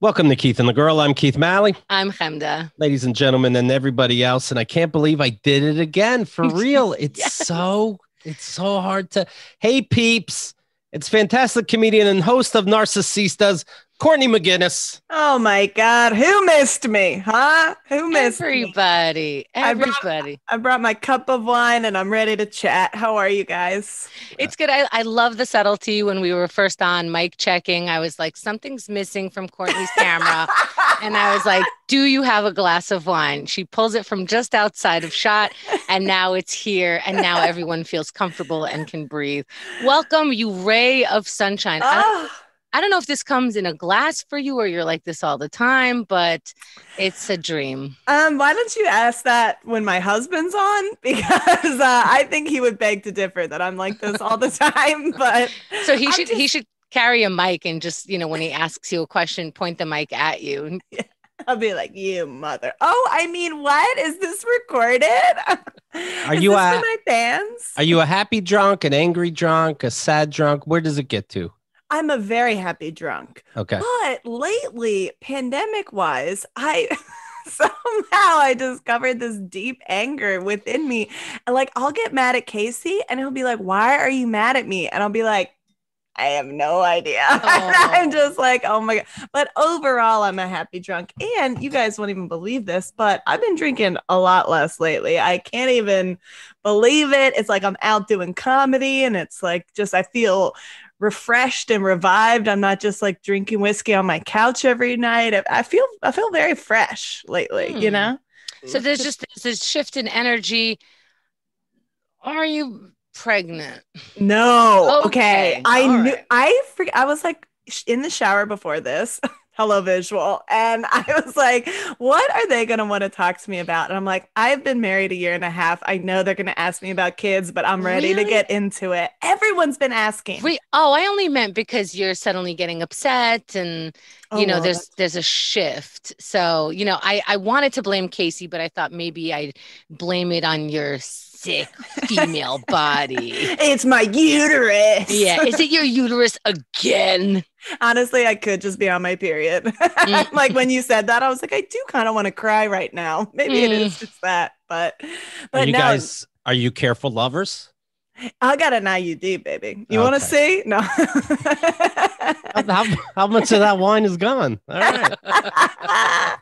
Welcome to Keith and the Girl. I'm Keith Malley. I'm Chemda. Ladies and gentlemen, and everybody else. And I can't believe I did it again for real. It's yes. so, it's so hard to. Hey, peeps. It's fantastic comedian and host of Narcissistas, Courtney Maginnis. Oh my God. Who missed me? Huh? Who missed Everybody. Me? Everybody. I brought, I brought, my cup of wine and I'm ready to chat. How are you guys? It's good. I, I love the subtlety when we were first on mic checking. I was like, something's missing from Courtney's camera. and I was like, Do you have a glass of wine? She pulls it from just outside of shot, and now it's here. And now everyone feels comfortable and can breathe. Welcome, you ray of sunshine. Oh. I don't know if this comes in a glass for you or you're like this all the time, but it's a dream. Um, why don't you ask that when my husband's on? Because uh, I think he would beg to differ that I'm like this all the time. But so he I'm should just... he should carry a mic and just you know when he asks you a question, point the mic at you. Yeah. I'll be like, "You mother!" Oh, I mean, what is this recorded? Are you a my fans? Are you a happy drunk, an angry drunk, a sad drunk? Where does it get to? I'm a very happy drunk. Okay. But lately, pandemic wise, I somehow I discovered this deep anger within me. And like, I'll get mad at Casey and he'll be like, Why are you mad at me? And I'll be like, I have no idea. I'm oh. just like, oh my God. But overall, I'm a happy drunk. And you guys won't even believe this, but I've been drinking a lot less lately. I can't even believe it. It's like I'm out doing comedy and it's like just, I feel refreshed and revived. I'm not just like drinking whiskey on my couch every night. I, feel I feel very fresh lately, hmm. you know? So there's just there's this shift in energy. Are you pregnant? No. Okay. okay. I knew right. I I was like in the shower before this. hello visual. And i was like what are they going to want to talk to me about? And i'm like i've been married a year and a half. I know they're going to ask me about kids but i'm ready really? to get into it. Everyone's been asking. Wait, oh i only meant because you're suddenly getting upset and oh, you oh, know well, there's there's a shift. So you know i i wanted to blame casey but i thought maybe i'd blame it on your sick female body. It's my uterus. Yeah. Is it your uterus again? Honestly, I could just be on my period. Mm. like when you said that, I was like, I do kind of want to cry right now. Maybe mm. it is mm. just that. But but are you now, guys are you careful lovers? I got an IUD, baby. You okay. want to see? No. how, how, much of that wine is gone? All right.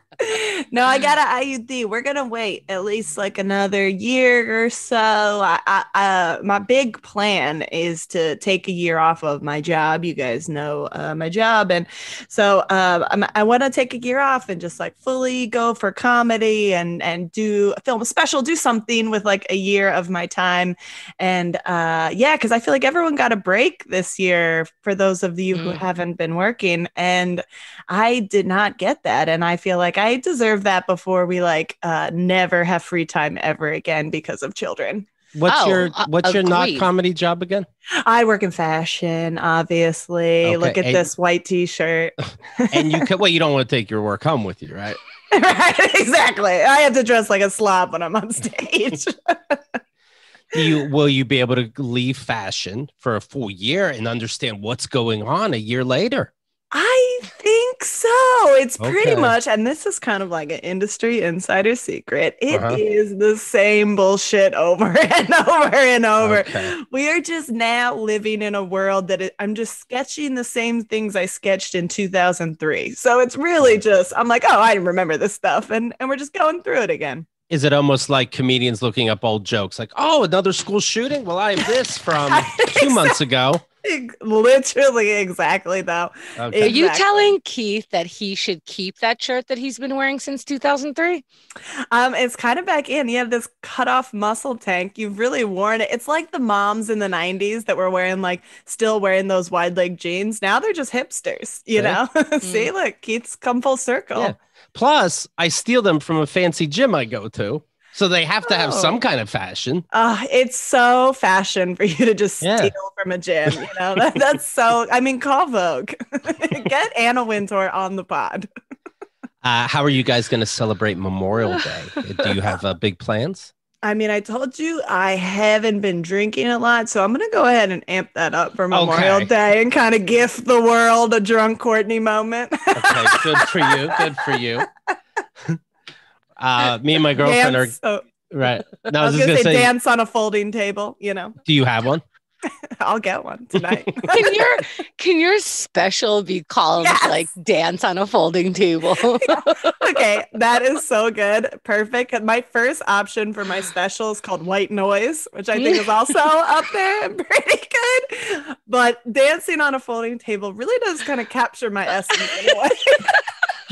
no, I got an IUD. We're gonna wait at least like another year or so. I, I, uh, my big plan is to take a year off of my job. You guys know uh, my job, and so uh, i want to take a year off and just like fully go for comedy and and do a film special, do something with like a year of my time, and uh, yeah, because I feel like everyone got a break this year. For those of you mm. who haven't been working, and I did not get that, and I feel like I deserve that before we like uh, never have free time ever again because of children. What's oh, your what's uh, your not comedy job again? I work in fashion, obviously. Okay. Look at and, this white t-shirt. and you can well, you don't want to take your work home with you, right? right, exactly. I have to dress like a slob when I'm on stage. you will you be able to leave fashion for a full year and understand what's going on a year later? I think so. It's okay. pretty much, and this is kind of like an industry insider secret. It uh-huh. is the same bullshit over and over and over. Okay. We are just now living in a world that it, I'm just sketching the same things I sketched in 2003. So it's really just, I'm like, oh, I remember this stuff. And, and we're just going through it again. Is it almost like comedians looking up old jokes? Like, oh, another school shooting? Well, I have this from two months ago. Literally, exactly though. Okay. Are you telling Keith that he should keep that shirt that he's been wearing since 2003? Um, it's kind of back in. You have this cut off muscle tank. You've really worn it. It's like the moms in the 90s that were wearing like still wearing those wide leg jeans. Now they're just hipsters, you know? See, mm. look, Keith's come full circle. Yeah. Plus, I steal them from a fancy gym I go to. So they have to have oh. some kind of fashion. Uh, it's so fashion for you to just yeah. steal from a gym. You know, that, that's so, I mean, call Vogue. Get Anna Wintour on the pod. Uh, how are you guys going to celebrate Memorial Day? Do you have uh, big plans? I mean, I told you I haven't been drinking a lot, so I'm gonna go ahead and amp that up for Memorial Okay. Day and kind of gift the world a drunk Courtney moment. Okay, good for you. Good for you. Uh, me and my girlfriend dance, oh, are right. No, I I was was gonna, say, gonna say, dance on a folding table. You know, do you have one? I'll get one tonight. Can your can your special be called Yes. like dance on a folding table? okay, that is so good. Perfect. My first option for my special is called White Noise, which I think is also up there and pretty good. But dancing on a folding table really does kind of capture my essence in a way.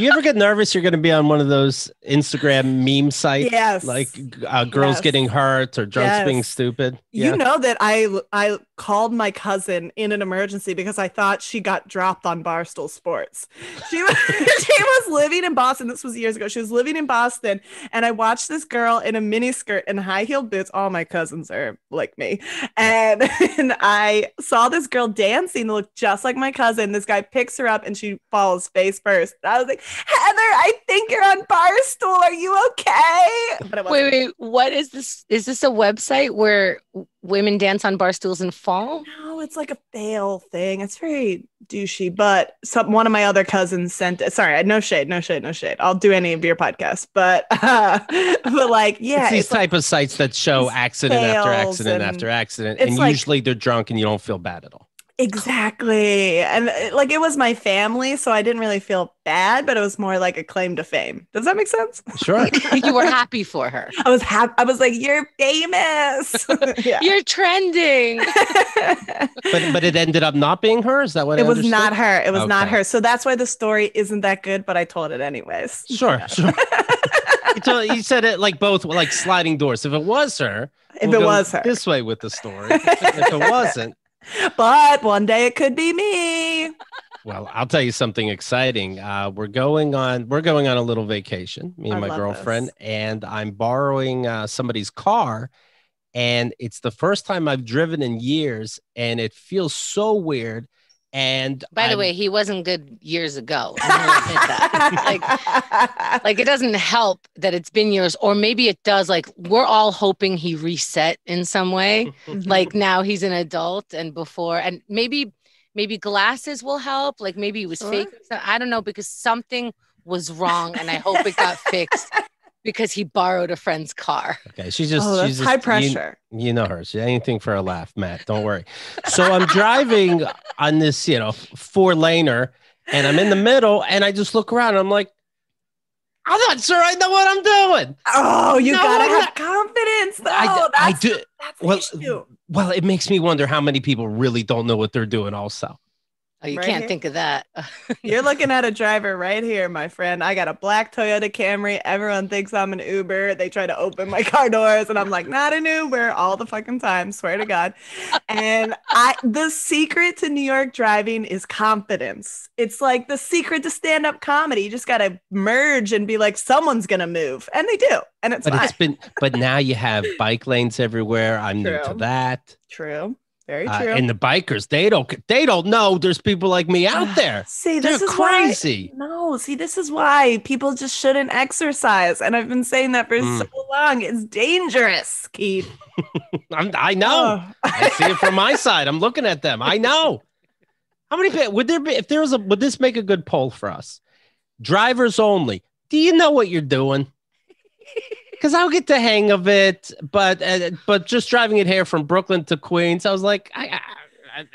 Do you ever get nervous you're going to be on one of those Instagram meme sites? Yes. Like uh, girls Yes. getting hurt or drunks being Yes. stupid? You know that I I called my cousin in an emergency because I thought she got dropped on Barstool Sports. She was she was living in Boston. This was years ago. She was living in Boston, and I watched this girl in a mini skirt and high heeled boots. All my cousins are like me, and, and I saw this girl dancing that looked just like my cousin. This guy picks her up and she falls face first. And I was like, Heather, I think you're on Barstool. Are you okay? But it wasn't. wait, wait, what is this? Is this a website where women dance on bar stools and fall? No, it's like a fail thing. It's very douchey, but some one of my other cousins sent it. Sorry, no shade, no shade, no shade. I'll do any of your podcasts, but uh, but like, yeah, it's these it's like- type of sites that show accident after accident after accident, it's and like- usually they're drunk and you don't feel bad at all. Exactly, and uh, like it was my family, so I didn't really feel bad, but it was more like a claim to fame. Does that make sense? Sure. you were happy for her. I was happy. I was like, you're famous. yeah. You're trending. but but it ended up not being her. Is that what I it was understood? not her. It was not her. So that's why the story isn't that good, but I told it anyways. Sure, sure. you, told- you said it like both like sliding doors. If it was her, If we'll it go was her. this way with the story. if it wasn't, But one day it could be me. well, I'll tell you something exciting. Uh, we're going on we're going on a little vacation, me and I my girlfriend, this. and I'm borrowing uh, somebody's car. And it's the first time I've driven in years, and it feels so weird. And By the I'm- way, he wasn't good years ago. I'm gonna admit that. Like, like it doesn't help that it's been years, or maybe it does. Like we're all hoping he reset in some way. Mhm. Like now he's an adult, and before, and maybe maybe glasses will help. Like maybe he was Sure. fake. I don't know because something was wrong, and I hope it got fixed because he borrowed a friend's car. okay, she's just oh, she's just, high pressure. You know her. She anything for a laugh, Matt. Don't worry. So I'm driving on this, you know, four laner, and I'm in the middle, and I just look around. And I'm like, I'm not sure I know what I'm doing. Oh, you No, gotta I'm have not- confidence, though. I, I do. That's the Well, issue. well, it makes me wonder how many people really don't know what they're doing. Also, Oh, you Right can't here. think of that. You're looking at a driver right here, my friend. I got a black Toyota Camry. Everyone thinks I'm an Uber. They try to open my car doors, and I'm like, not an Uber all the fucking time. Swear to God. And I, the secret to New York driving is confidence. It's like the secret to stand up comedy. You just gotta merge and be like, someone's gonna move, and they do, and it's but fine. it's been. But now you have bike lanes everywhere. I'm new to that. True. Very Uh, true. and the bikers, they don't. They don't know there's people like me out there. See, They're this is why crazy. No, see, this is why people just shouldn't exercise. And I've been saying that for Mm. so long. It's dangerous, Keith. I know. Oh. I see it from my side. I'm looking at them. I know. How many would there be if there was a would this make a good poll for us? Drivers only. Do you know what you're doing? Because I'll get the hang of it, but uh, but just driving it here from Brooklyn to Queens, I was like, I, I, I,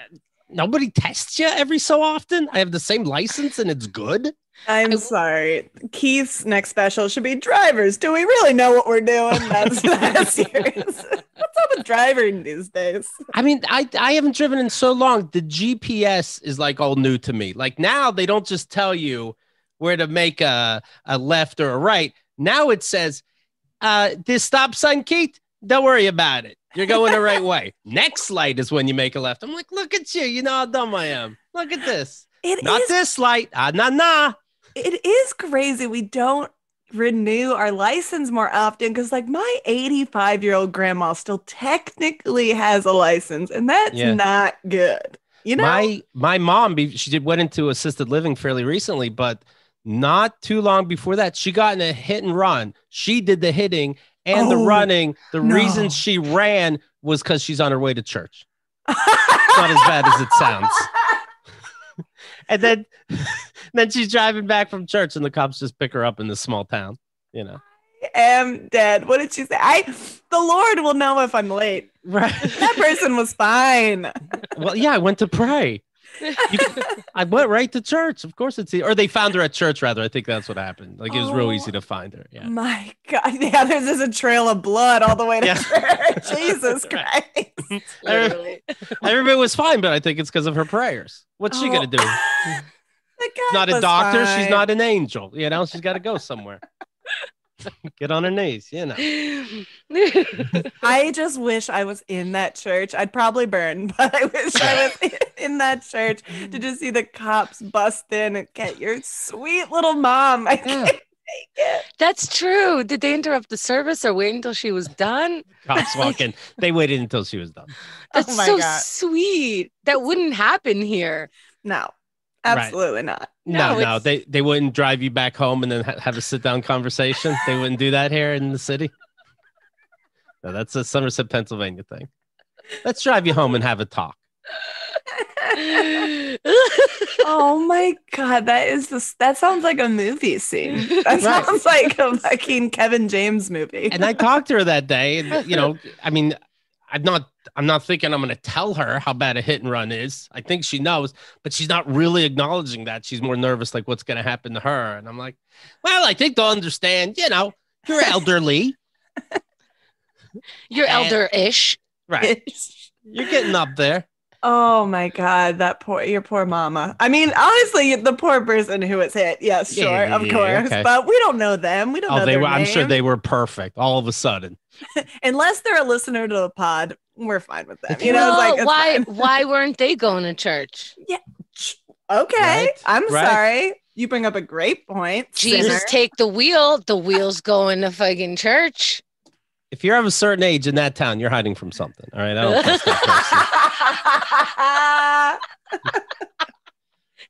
nobody tests you every so often. I have the same license and it's good. I'm sorry. Keith's next special should be drivers. Do we really know what we're doing? That's, that's serious. What's up with driving these days? I mean, I I haven't driven in so long. The GPS is like all new to me. Like now they don't just tell you where to make a, a left or a right. Now it says, uh, this stop sign, Keith, don't worry about it. You're going the right way. Next light is when you make a left. I'm like, look at you. You know how dumb I am. Look at this. It Not is- this light. Ah, nah, nah. it is crazy. We don't renew our license more often because like my 85 year old grandma still technically has a license and that's Yeah. not good. You know? My my mom, she did went into assisted living fairly recently, but not too long before that, she got in a hit and run. She did the hitting, and the Oh, running. The no. reason she ran was because she's on her way to church. Not as bad as it sounds. And then, then she's driving back from church, and the cops just pick her up in this small town. You know, I am dead. What did she say? I the Lord will know if I'm late. right? That person was fine. well, yeah, I went to pray. You can- I went right to church. Of course, it's or they found her at church. Rather, I think that's what happened. Like it was real Oh. easy to oh find her. Yeah. My God. Yeah, there's just a trail of blood all the way to Yeah. church. Jesus Christ. Literally. Everybody was fine, but I think it's because of her prayers. What's she Oh. gonna do? Oh. The guy not a was doctor. She's not an angel. You know, she's got to go somewhere. Get on her knees. You know. I just wish I was in that church. I'd probably burn, but I wish I was in that church to just see the cops bust in and get your sweet little mom. I Yeah. can't take it. That's true. Did they interrupt the service or wait until she was done? Cops walking. They waited until she was done. Oh That's oh my so God. sweet. That wouldn't happen here. No, Right. absolutely not. No, No, no, they they wouldn't drive you back home and then ha- have a sit down conversation. they wouldn't do that here in the city. No, that's a Somerset, Pennsylvania thing. Let's drive you home and have a talk. Oh my god, that is the that sounds like a movie scene. That Right. sounds like a fucking Kevin James movie. And I talked to her that day, and you know, I mean, I'm not I'm not thinking I'm going to tell her how bad a hit and run is. I think she knows, but she's not really acknowledging that. She's more nervous, like what's going to happen to her. And I'm like, well, I think they'll understand. You know, you're elderly, You're And- elder-ish. right? You're getting up there. Oh my god, that poor your poor mama. I mean, honestly, the poor person who was hit. Yes, sure, yeah, of course, okay. but we don't know them. We don't Oh, know they their were. I'm sure they were perfect. All of a sudden, unless they're a listener to the pod. We're fine with them. You know, well, it's like it's why fine. why weren't they going to church? Yeah. Okay, Right, I'm right. sorry. You bring up a great point. Jesus, sinner. take the wheel. The wheel's going to fucking church. If you're of a certain age in that town, you're hiding from something. All right, I don't trust that person.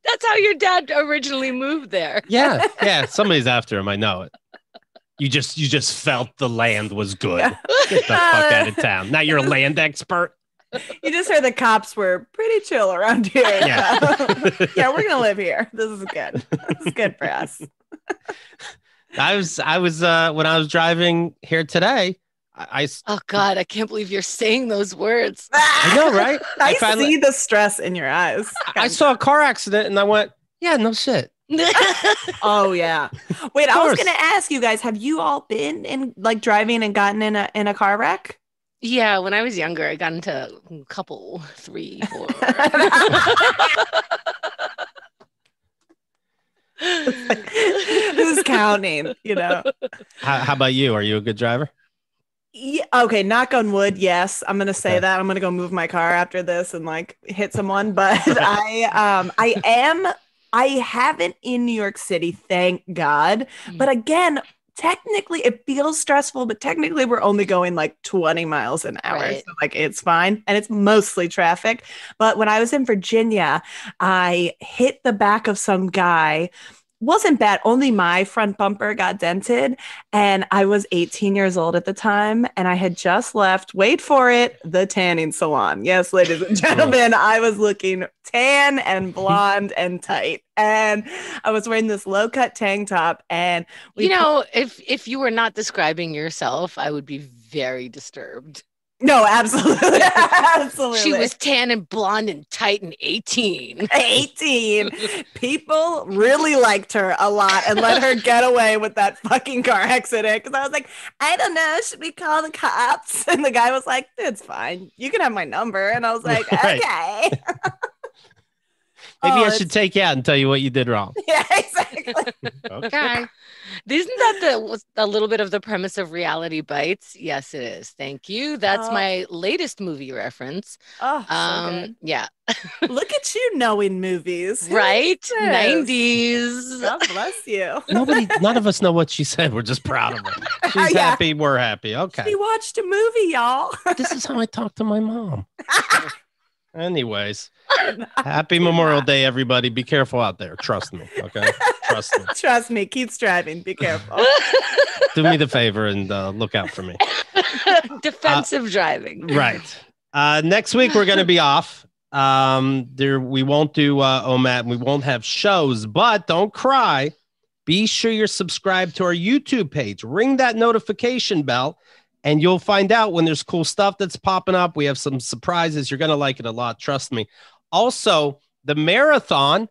That's how your dad originally moved there. Yeah, yeah. Somebody's after him. I know it. You just you just felt the land was good. Yeah. Get the fuck out of town. Now you're a land expert. you just heard the cops were pretty chill around here. Yeah. so- yeah, we're gonna live here. This is good. This is good for us. I was I was uh when I was driving here today. I, I s- Oh God, I can't believe you're saying those words. I know, right? I, I finally- see the stress in your eyes. I saw a car accident and I went, yeah, no shit. Oh yeah. Wait, I was gonna ask you guys: Have you all been in like driving and gotten in a in a car wreck? yeah, when I was younger, I got into a couple, three, four. Who's counting? You know. How, how about you? Are you a good driver? Yeah, okay, knock on wood. Yes, I'm gonna say Okay. that. I'm gonna go move my car after this and like hit someone. But I, um, I am. I haven't in New York City, thank God. But again, technically, it feels stressful. But technically, we're only going like 20 miles an hour, Right. so like it's fine, and it's mostly traffic. But when I was in Virginia, I hit the back of some guy. Wasn't bad. Only my front bumper got dented. And I was 18 years old at the time. And I had just left, wait for it, the tanning salon. Yes, ladies and gentlemen, I was looking tan and blonde and tight. And I was wearing this low cut tank top. And we you know, if if you were not describing yourself, I would be very disturbed. No, absolutely. absolutely. She was tan and blonde and tight and 18. 18. People really liked her a lot and let her get away with that fucking car accident. Because I was like, I don't know, should we call the cops? And the guy was like, it's fine. You can have my number. And I was like, Right. okay. Maybe Oh, I should it's- take you out and tell you what you did wrong. Yeah, exactly. Okay. Isn't that the a little bit of the premise of reality bites? Yes, it is. Thank you. That's Oh. my latest movie reference. Oh, so Um, yeah, look at you knowing movies. Who right. 90s. God bless you. Nobody, none of us know what she said. We're just proud of her. She's Yeah. happy. We're happy. Okay. She watched a movie, y'all. This is how I talk to my mom. Anyways, happy Memorial Day, everybody. Be careful out there. Trust me. Okay. Trust me. Trust me, Keith's driving. Be careful. Do me the favor and uh, look out for me. Defensive driving. Right. Uh, next week we're going to be off. Um, there we won't do uh, OMAT. We won't have shows, but don't cry. Be sure you're subscribed to our YouTube page. Ring that notification bell, and you'll find out when there's cool stuff that's popping up. We have some surprises. You're going to like it a lot. Trust me. Also, the marathon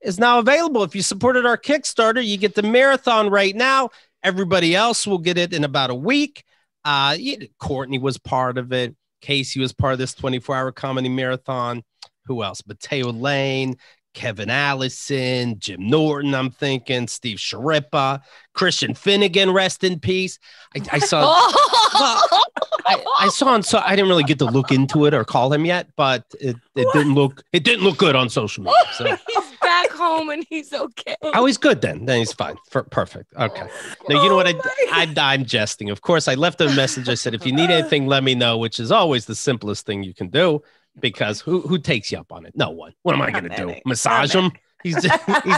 is now available. If you supported our Kickstarter, you get the marathon right now. Everybody else will get it in about a week. Uh, Courtney was part of it. Casey was part of this 24 hour comedy marathon. Who else? Mateo Lane, Kevin Allison, Jim Norton, I'm thinking, Steve Schirripa, Christian Finnegan, rest in peace. I, I saw well, I, I, saw on so I didn't really get to look into it or call him yet, but it, it didn't look it didn't look good on social media. So he's back home and he's okay. Oh, he's good then. Then he's fine. For, perfect. Okay. Now you know what I, oh I I'm jesting. Of course, I left a message. I said, if you need anything, let me know, which is always the simplest thing you can do because who who takes you up on it? No one. What am I going to do? Massage him? He's he's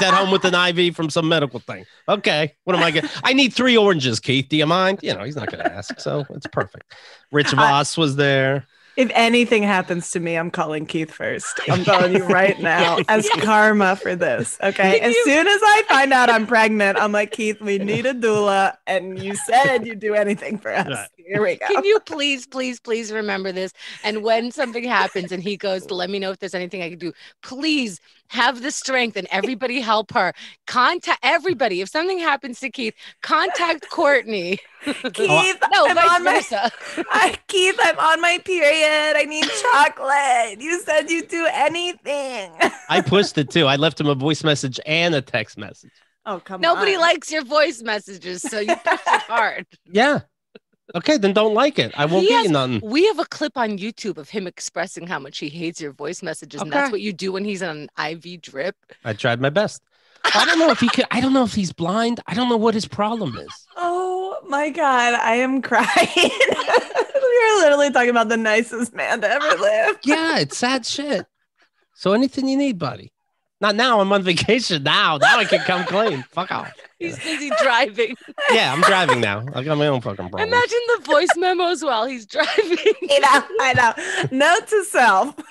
at home with an IV from some medical thing. Okay, what am I getting? I need three oranges, Keith. Do you mind? You know, he's not going to ask, so it's perfect. Rich Voss was there. If anything happens to me, I'm calling Keith first. I'm telling you right now, as karma for this. Okay. As soon as I find out I'm pregnant, I'm like, Keith, we need a doula. And you said you'd do anything for us. Right. Here we go. Can you please, please, please remember this? And when something happens and he goes, let me know if there's anything I can do, please have the strength and everybody help her. Contact everybody. If something happens to Keith, contact Courtney. Keith, no, I'm vice versa. My, I, Keith, I'm on my period. I need chocolate. You said you'd do anything. I pushed it too. I left him a voice message and a text message. Oh, come on. Nobody on. likes your voice messages, so you pushed it hard. Yeah. Okay, then don't like it. I won't he get has, you nothing. We have a clip on YouTube of him expressing how much he hates your voice messages, okay. and that's what you do when he's on an IV drip. I tried my best. I don't know if he could. I don't know if he's blind. I don't know what his problem is. Oh my god, I am crying. We're literally talking about the nicest man to ever ah, live. yeah, it's sad shit. So anything you need, buddy. Not now. I'm on vacation now. Now I can come clean. Fuck off. He's busy driving. Yeah, I'm driving now. I got my own fucking problem. Imagine the voice memos while he's driving. You know, I know. Note to self: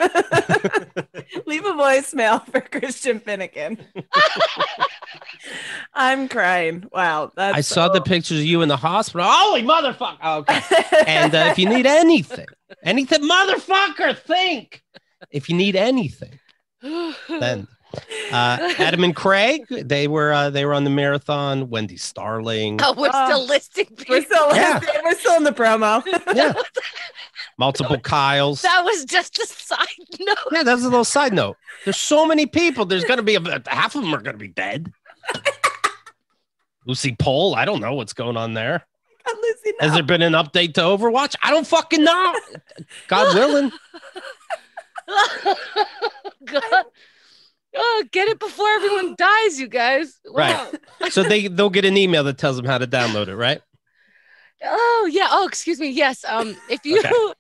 leave a voicemail for Christian Finnegan. I'm crying. Wow, I so... saw the pictures of you in the hospital. Holy motherfucker! Oh, okay. and uh, if you need anything, anything, motherfucker, think. If you need anything, then uh, Adam and Craig, they were uh, they were on the marathon. Wendy Starling. Oh, we're still listing. People. We're still yeah. we're still in the promo. yeah. Multiple Kyles. That was just a side note. Yeah, that's a little side note. There's so many people. There's gonna be a, half of them are gonna be dead. Lucy Pole, I don't know what's going on there. Lucy, no. Has there been an update to Overwatch? I don't fucking know. God willing. God. Oh, get it before everyone dies, you guys. Wow. Right. so they they'll get an email that tells them how to download it, right? Oh yeah. Oh, excuse me. Yes. Um, if you okay.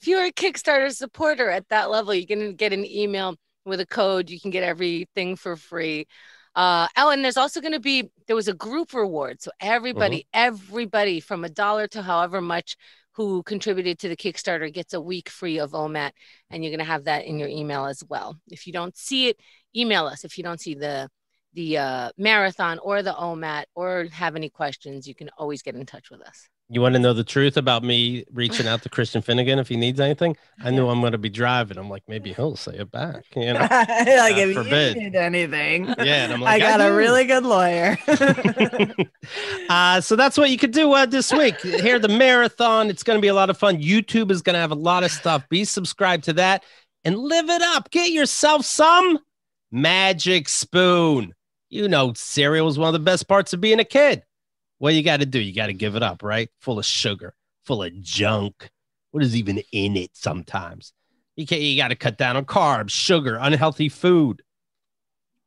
if you're a Kickstarter supporter at that level, you can get an email with a code. You can get everything for free. Uh, oh, and there's also going to be there was a group reward, so everybody, mm-hmm. everybody from a dollar to however much who contributed to the Kickstarter gets a week free of OMAT, and you're going to have that in your email as well. If you don't see it, email us. If you don't see the the uh, marathon or the OMAT or have any questions, you can always get in touch with us. You want to know the truth about me reaching out to Christian Finnegan if he needs anything? I knew I'm going to be driving. I'm like, maybe he'll say it back. You know, like if forbid. you need anything. Yeah, and I'm like, I got I a really good lawyer. uh, so that's what you could do uh, this week. Here, the marathon. It's going to be a lot of fun. YouTube is going to have a lot of stuff. Be subscribed to that and live it up. Get yourself some magic spoon. You know, cereal is one of the best parts of being a kid. What you got to do? You got to give it up, right? Full of sugar, full of junk. What is even in it sometimes? You, can, you got to cut down on carbs, sugar, unhealthy food.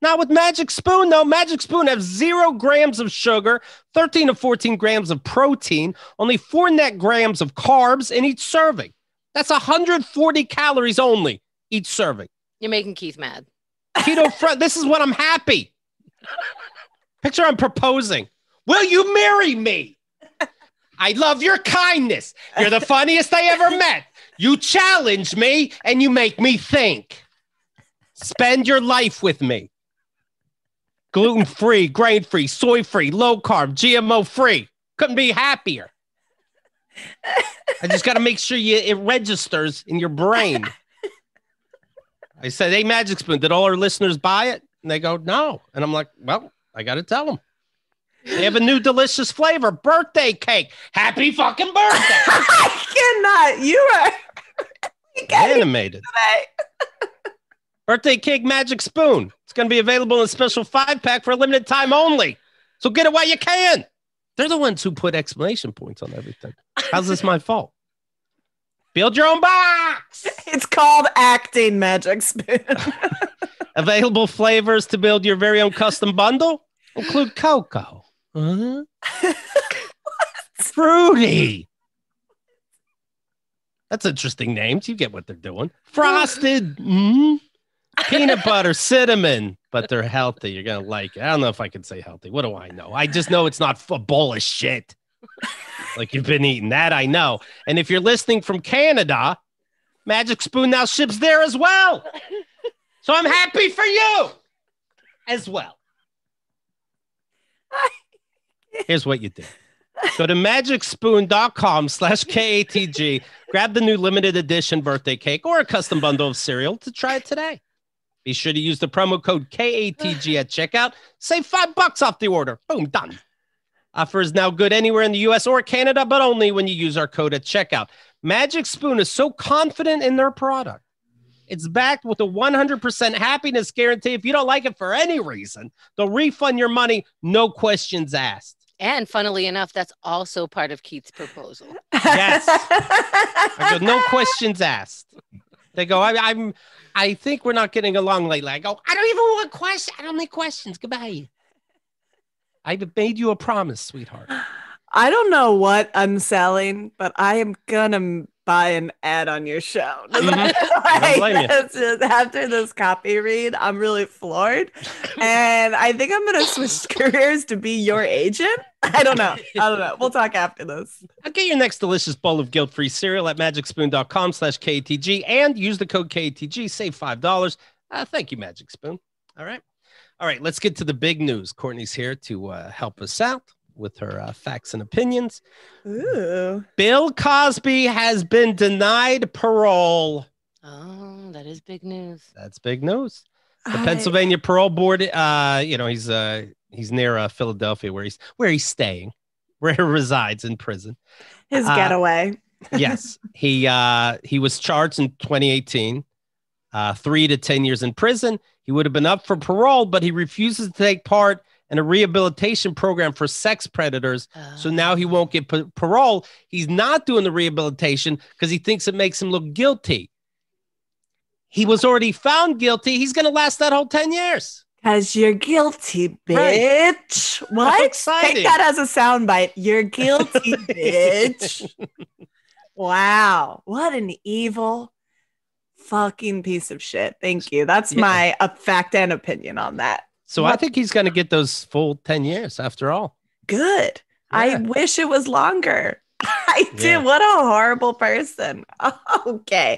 Not with Magic Spoon, though. Magic Spoon has zero grams of sugar, 13 to 14 grams of protein, only four net grams of carbs in each serving. That's 140 calories only. each serving. You're making Keith mad. Keto friend. This is what I'm happy. Picture I'm proposing. Will you marry me? I love your kindness. You're the funniest I ever met. You challenge me and you make me think. Spend your life with me. Gluten free, grain free, soy free, low carb, GMO free. Couldn't be happier. I just got to make sure you it registers in your brain. I said, "Hey, Magic Spoon, did all our listeners buy it?" And they go, "No." And I'm like, "Well, I got to tell them." They have a new delicious flavor, birthday cake. Happy fucking birthday! I cannot. You are you Animated birthday cake, Magic Spoon. It's going to be available in a special five pack for a limited time only. So get it while you can. They're the ones who put exclamation points on everything. How's this my fault? Build your own box. It's called acting magic spoon. Available flavors to build your very own custom bundle include cocoa, uh-huh. fruity. That's interesting names. You get what they're doing. Frosted, mm, peanut butter, cinnamon, but they're healthy. You're gonna like it. I don't know if I can say healthy. What do I know? I just know it's not a bowl of shit. like you've been eating that, I know. And if you're listening from Canada, Magic Spoon now ships there as well. So I'm happy for you as well. Here's what you do. Go to magicspoon.com slash KATG. Grab the new limited edition birthday cake or a custom bundle of cereal to try it today. Be sure to use the promo code KATG at checkout. Save five bucks off the order. Boom, done. Offer is now good anywhere in the US or Canada, but only when you use our code at checkout. Magic Spoon is so confident in their product. It's backed with a 100% happiness guarantee. If you don't like it for any reason, they'll refund your money, no questions asked. And funnily enough, that's also part of Keith's proposal. Yes. I go, no questions asked. They go, I, I'm, I think we're not getting along lately. I go, I don't even want questions. I don't need questions. Goodbye. I've made you a promise, sweetheart. I don't know what I'm selling, but I am gonna buy an ad on your show. I don't blame you. It's just- after this copy read, I'm really floored, and I think I'm gonna switch careers to be your agent. I don't know. I don't know. We'll talk after this. I'll get your next delicious bowl of guilt-free cereal at magicspoon.com slash KTG and use the code KTG. Save $5. Uh, thank you, Magic Spoon. All right. All right, let's get to the big news. Courtney's here to uh, help us out with her uh, facts and opinions. Ooh. Bill Cosby has been denied parole. Oh, that is big news. That's big news. The I- Pennsylvania Parole Board, uh, you know, he's uh he's near uh, Philadelphia where he's where he's staying, where he resides in prison. his uh, getaway. yes, he uh he was charged in 2018, uh, three to ten years in prison. He would have been up for parole, but he refuses to take part in a rehabilitation program for sex predators. So now he won't get pa- parole. He's not doing the rehabilitation because he thinks it makes him look guilty. He was already found guilty. He's going to last that whole 10 years. Cause you're guilty, Right. bitch. What? exciting. Take that as a soundbite. You're guilty, bitch. wow. What an evil fucking piece of shit. Thank you. That's Yeah. my uh, fact and opinion on that. So I think he's going to get those full 10 years after all. Good. I wish it was longer. I do. Yeah. What a horrible person. Okay.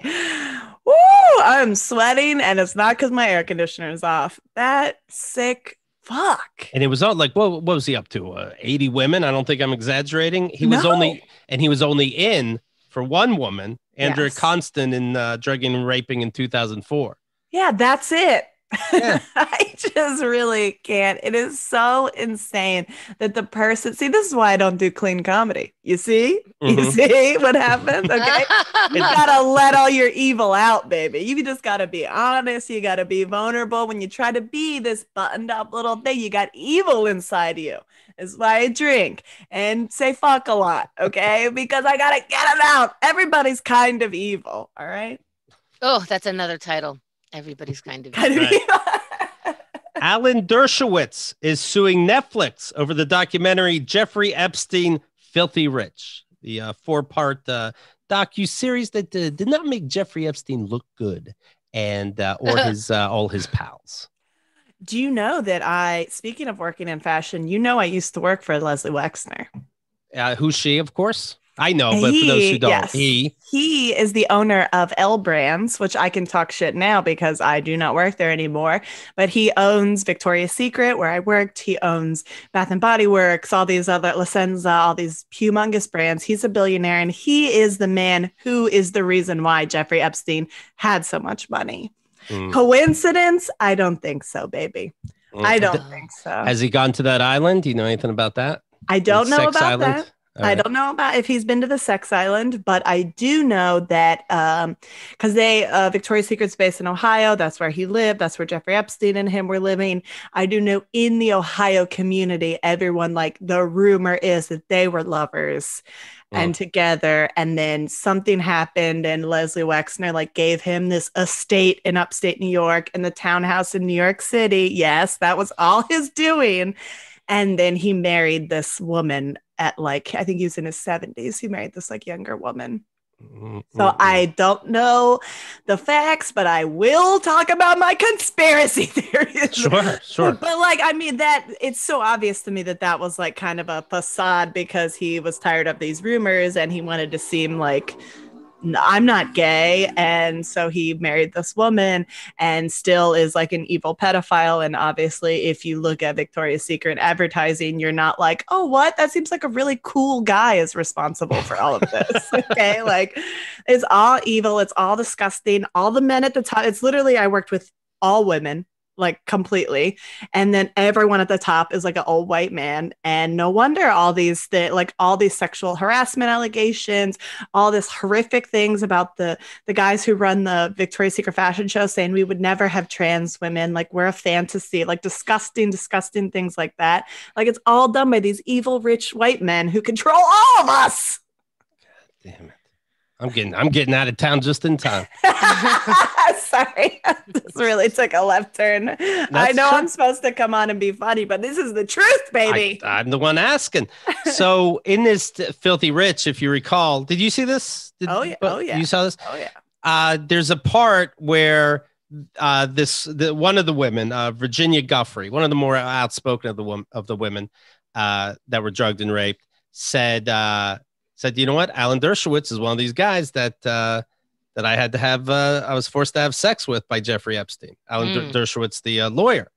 Woo! I'm sweating and it's not because my air conditioner is off. That sick fuck. And it was all like, what, what was he up to? Uh, 80 women? I don't think I'm exaggerating. He was No. only, and he was only in for one woman, Andrea Yes. Constand, in uh, drugging and raping in 2004. Yeah, that's it. Yeah. I just really can't. It is so insane that the person see, this is why I don't do clean comedy. You see? You Mhm. see what happens? Okay. You gotta let all your evil out, baby. You just gotta be honest. You gotta be vulnerable. When you try to be this buttoned up little thing, you got evil inside of you. Is why I drink and say fuck a lot, okay? Because I gotta get it out. Everybody's kind of evil, all right? oh, that's another title. Everybody's kind of. Kind of Alan Dershowitz is suing Netflix over the documentary Jeffrey Epstein Filthy Rich, the uh, four part uh, docu series that uh, did not make Jeffrey Epstein look good and uh, or his uh, all his pals. Do you know that I, speaking of working in fashion, you know I used to work for Leslie Wexner. Uh, who's she? Of course, I know, but for those who don't, yes. he He is the owner of L Brands, which I can talk shit now because I do not work there anymore. But he owns Victoria's Secret, where I worked. He owns Bath and Body Works, all these other La Senza, all these humongous brands. He's a billionaire, and he is the man who is the reason why Jeffrey Epstein had so much money. Mm. Coincidence? I don't think so, baby. I Mm. don't think so. Has he gone to that island? Do you know anything about that? I don't know about island? that. All I right. don't know about if he's been to the sex island, but I do know that um because they uh Victoria's Secret's based in Ohio, that's where he lived, that's where Jeffrey Epstein and him were living. I do know in the Ohio community, everyone like the rumor is that they were lovers and together, and then something happened, and Leslie Wexner like gave him this estate in upstate New York and the townhouse in New York City. Yes, that was all his doing. And then he married this woman at like, I think he was in his 70s. He married this like younger woman. Mm, So I don't know the facts, but I will talk about my conspiracy theories. sure, sure. But like, I mean, that it's so obvious to me that that was like kind of a facade because he was tired of these rumors and he wanted to seem like "N- I'm not gay. And so he married this woman and still is like an evil pedophile. And obviously, if you look at Victoria's Secret advertising, you're not like, oh, what? That seems like a really cool guy is responsible for all of this. okay. Like, it's all evil. It's all disgusting. All the men at the top, it's literally, I worked with all women like completely. And then everyone at the top is like an old white man. And no wonder all these th- like all these sexual harassment allegations all this horrific things about the the guys who run the victoria's secret fashion show saying we would never have trans women. Like we're a fantasy. Like disgusting disgusting things like that. Like it's all done by these evil rich white men who control all of us. God Damn it. I'm getting I'm getting out of town just in time. Sorry, this really took a left turn. I know fine. I'm supposed to come on and be funny, but this is the truth, baby. I, am the one asking. So in this filthy rich, if you recall, did you see this? Did, Oh, yeah. Oh, yeah. You saw this? oh yeah. Uh, there's a part where uh, this the one of the women, uh, Virginia Giuffre, one of the more outspoken of the wom- of the women uh, that were drugged and raped, said uh, said, you know what, Alan Dershowitz is one of these guys that uh, that I had to have uh, I was forced to have sex with by Jeffrey Epstein, Alan Mm. Dershowitz, the uh, lawyer,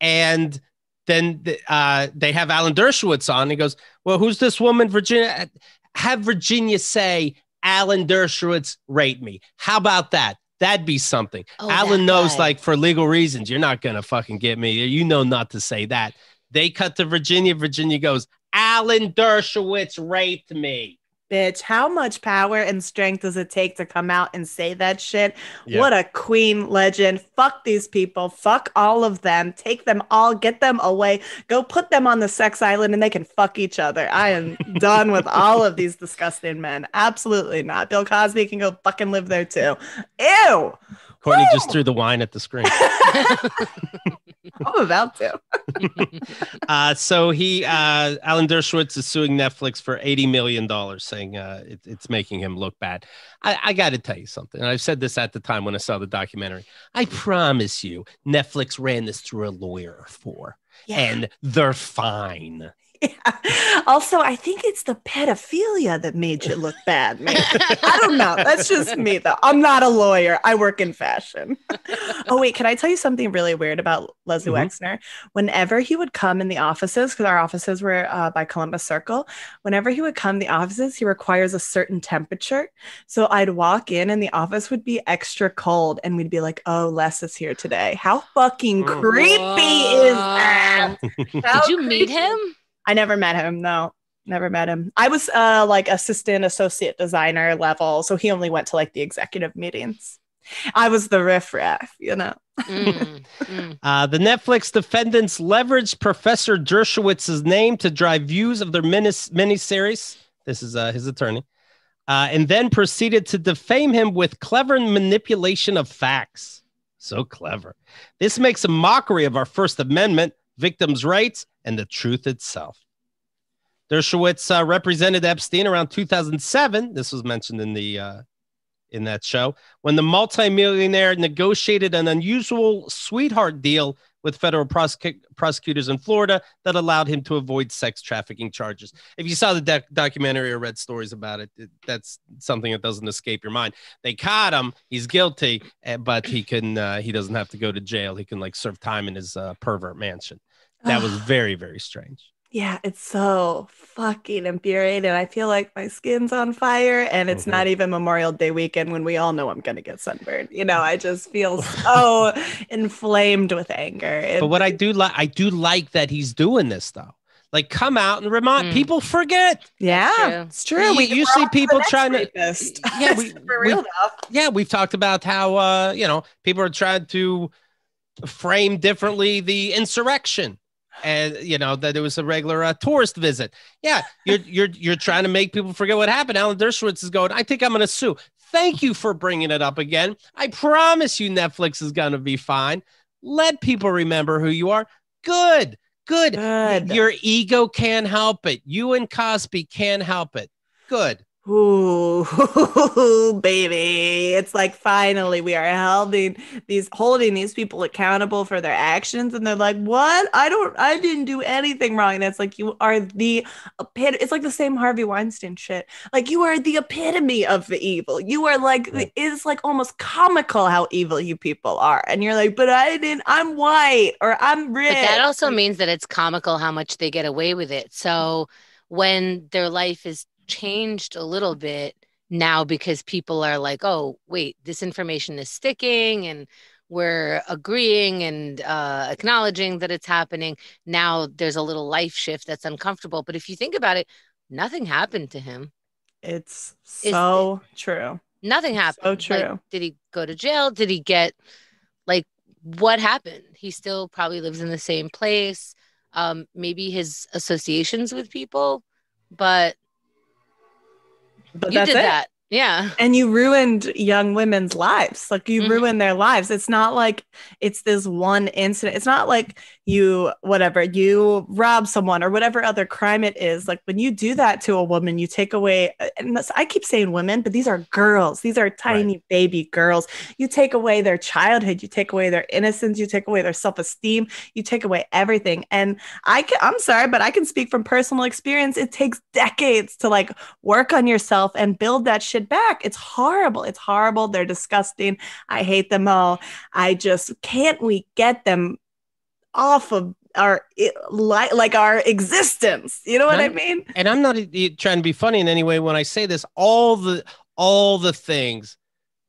and then the, uh, they have Alan Dershowitz on. He goes, well, who's this woman, Virginia? Have Virginia say Alan Dershowitz raped me. How about that? That'd be something. Oh, Alan knows, guy. like, for legal reasons, you're not gonna fucking get me. You know not to say that. They cut to Virginia. Virginia goes, Alan Dershowitz raped me. Bitch, how much power and strength does it take to come out and say that shit? Yeah. What a queen legend. Fuck these people. Fuck all of them. Take them all, get them away. Go put them on the sex island and they can fuck each other. I am done with all of these disgusting men. Absolutely not. Bill Cosby can go fucking live there too. Ew. Courtney just threw the wine at the screen. I'm about to. uh, so he, uh, Alan Dershowitz is suing Netflix for $80 million, saying uh, it, it's making him look bad. I, I got to tell you something. And I've said this at the time when I saw the documentary. I promise you, Netflix ran this through a lawyer for, and they're fine. Yeah. Also, I think it's the pedophilia that made you look bad, man. I don't know. That's just me, though. I'm not a lawyer. I work in fashion. oh, wait. Can I tell you something really weird about Leslie Mhm. Wexner? Whenever he would come in the offices, because our offices were uh, by Columbus Circle, whenever he would come in the offices, he requires a certain temperature. So I'd walk in and the office would be extra cold, and we'd be like, oh, Les is here today. How fucking Mm. creepy is that? How Did you meet him? I never met him. No, never met him. I was uh like assistant associate designer level, so he only went to like the executive meetings. I was the riffraff, you know. Mm, mm. Uh, the Netflix defendants leveraged Professor Dershowitz's name to drive views of their minis- miniseries. This is uh, his attorney. Uh, and then proceeded to defame him with clever manipulation of facts. So clever. This makes a mockery of our First Amendment, victims' rights, and the truth itself. Dershowitz uh, represented Epstein around 2007. This was mentioned in the uh, in that show when the multimillionaire negotiated an unusual sweetheart deal with federal prosec- prosecutors in Florida that allowed him to avoid sex trafficking charges. If you saw the doc- documentary or read stories about it, it, that's something that doesn't escape your mind. They caught him; he's guilty, eh, but he can uh, he doesn't have to go to jail. He can like serve time in his uh, pervert mansion. That was very very strange. Yeah, it's so fucking infuriating. I feel like my skin's on fire and it's Mhm. not even Memorial Day weekend when we all know I'm going to get sunburned. You know, I just feel so inflamed with anger. But what I do like, I do like that he's doing this though. Like, come out and remind Mm. people. Forget. yeah, true. it's true. You- We you we're see on to the people next trying to- Yeah, we- for we- though. Yeah, we've talked about how uh, you know people are trying to frame differently the insurrection, and you know that it was a regular uh, tourist visit. Yeah, you're you're you're trying to make people forget what happened. Alan Dershowitz is going. I think I'm going to sue. Thank you for bringing it up again. I promise you, Netflix is going to be fine. Let people remember who you are. Good, good. Good. Your ego can't help it. You and Cosby can't help it. Good. Ooh, baby. It's like finally we are holding these holding these people accountable for their actions. And they're like, what? I don't I didn't do anything wrong. And it's like you are the epitome. It's like the same Harvey Weinstein shit. Like you are the epitome of the evil. You are like Yeah. it's like almost comical how evil you people are. And you're like, but I didn't, I'm white or I'm rich. But that also means that it's comical how much they get away with it. So when their life is changed a little bit now because people are like, oh, wait, this information is sticking and we're agreeing and uh, acknowledging that it's happening. Now there's a little life shift that's uncomfortable. But if you think about it, nothing happened to him. it's so true. Nothing happened. So Like, true. did he go to jail? Did he get like what happened? He still probably lives in the same place. Um, maybe his associations with people, but But you that's did it. that. Yeah. and you ruined young women's lives. Like you Mhm. ruined their lives. It's not like it's this one incident. It's not like you whatever you rob someone or whatever other crime it is. Like when you do that to a woman you take away and i keep saying women but these are girls. These are tiny baby girls. You take away their childhood. You take away their innocence. You take away their self-esteem. You take away everything. And i can, i'm sorry but i can speak from personal experience. It takes decades to like work on yourself and build that shit back. It's horrible. It's horrible. They're disgusting. I hate them all. I just can't we get them off of our like like our existence. You know what I Right. mean? and I'm not trying to be funny in any way when I say this. All the all the things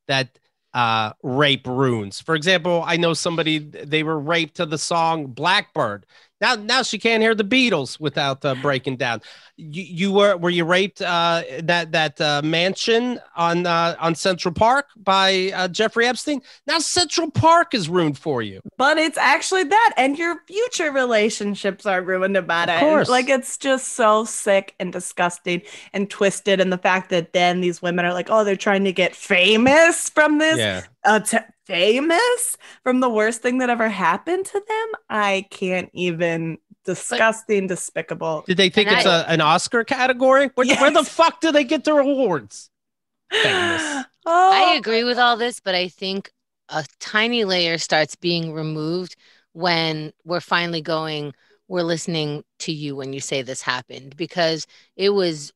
that uh, rape ruins. For example, I know somebody they were raped to the song Blackbird. Now now she can't hear the Beatles without uh, breaking down. You, you were were you raped uh, that that uh, mansion on uh, on Central Park by uh, Jeffrey Epstein? Now Central Park is ruined for you. But it's actually that, and your future relationships are ruined about Of it. course. Like it's just so sick and disgusting and twisted. And the fact that then these women are like, oh, they're trying to get famous from this. Yeah. t- famous from the worst thing that ever happened to them. I can't even. Disgusting, despicable. Did they think And it's I- a, an Oscar category? Where, where the fuck do they get their awards? Famous. Oh, I agree with all this, but I think a tiny layer starts being removed when we're finally going, we're listening to you when you say this happened because it was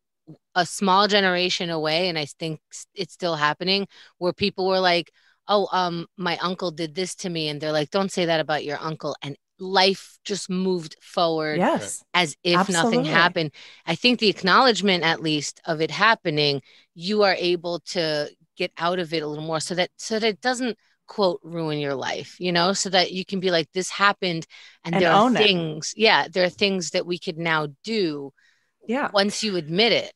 a small generation away. And I think it's still happening where people were like, oh, um, my uncle did this to me. And they're like, don't say that about your uncle. And life just moved forward Yes. as if nothing happened. I think the acknowledgement, at least, of it happening, you are able to get out of it a little more, so that so that it doesn't quote ruin your life, you know, so that you can be like, this happened, and, And there are own it. things, yeah, there are things that we could now do Yeah. once you admit it.